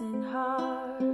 And hard.